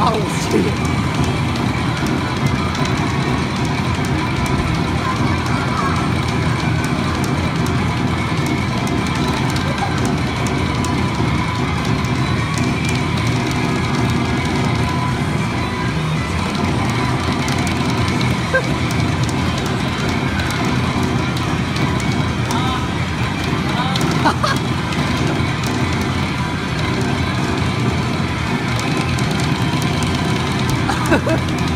差了五十。Ha ha ha!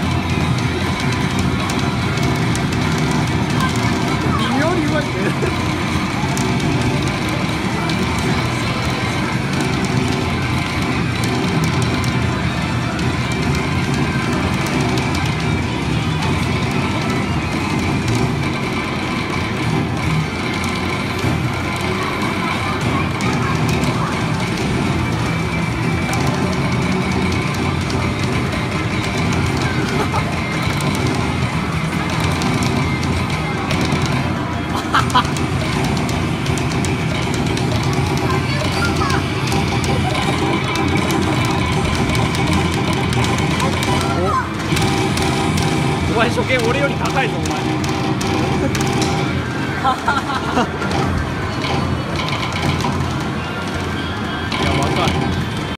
時計俺より高いぞお前。